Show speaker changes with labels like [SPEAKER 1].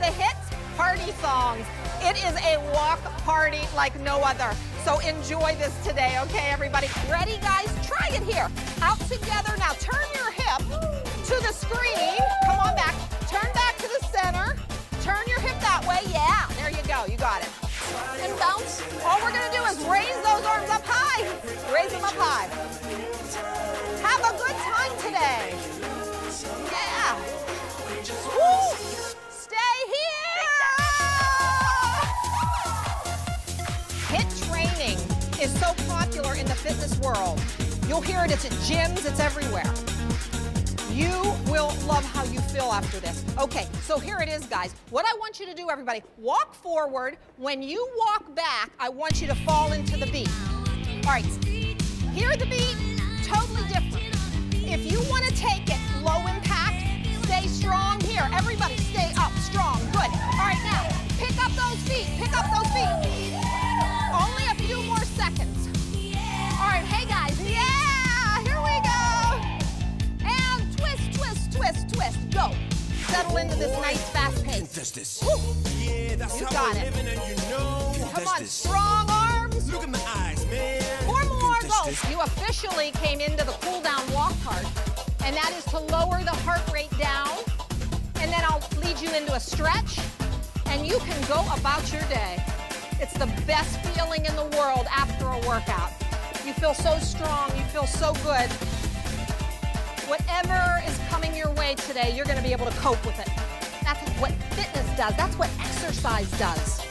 [SPEAKER 1] the hit party songs. It is a walk party like no other. So enjoy this today, okay, everybody? Ready, guys? Try it here. Out together. Now turn your hip to the screen. Come on back. Turn back to the center. Turn your hip that way. Yeah, there you go. You got it. And bounce. All we're going to do is raise is so popular in the fitness world. You'll hear it, it's at gyms, it's everywhere. You will love how you feel after this. Okay, so here it is, guys. What I want you to do, everybody, walk forward. When you walk back, I want you to fall into the beat. All right, hear the beat, totally Settle into this nice fast pace.
[SPEAKER 2] This. Yeah, that's
[SPEAKER 1] You
[SPEAKER 2] how
[SPEAKER 1] got it.
[SPEAKER 2] and you know.
[SPEAKER 1] Come on,
[SPEAKER 2] this.
[SPEAKER 1] strong arms.
[SPEAKER 2] Look at my eyes, man.
[SPEAKER 1] Four more goals. You officially came into the cool down walk part, and that is to lower the heart rate down. And then I'll lead you into a stretch, and you can go about your day. It's the best feeling in the world after a workout. You feel so strong, you feel so good. Today, you're going to be able to cope with it. That's what fitness does, that's what exercise does.